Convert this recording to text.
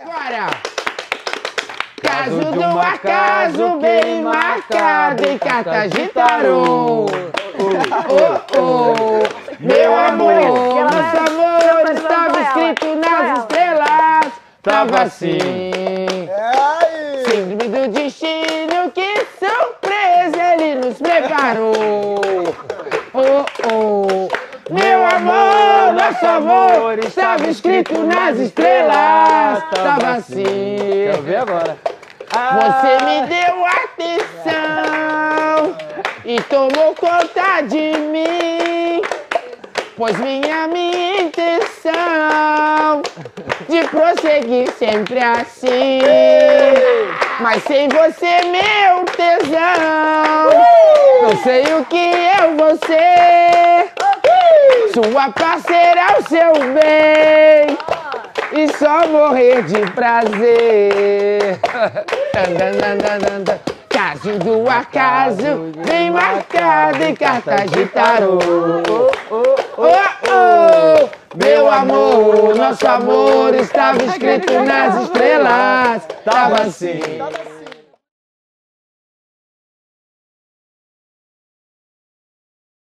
Agora! Caso do acaso bem marcado em cartas de tarô. Oh, oh, meu amor, nosso amor estava escrito nas estrelas. Tava assim. Síndrome do destino, que surpresa ele nos preparou. Amor, estava escrito nas estrelas. Tava assim. Quero ver agora. Você me deu atenção e tomou conta de mim. Pois minha, minha intenção de prosseguir sempre assim. Mas sem você, meu tesão, não sei o que eu vou ser. Sua parceira ao seu bem e só morrer de prazer. Caso do acaso, bem marcado em cartas de tarô. Oh, oh, meu amor, nosso amor estava escrito nas estrelas. Tava assim.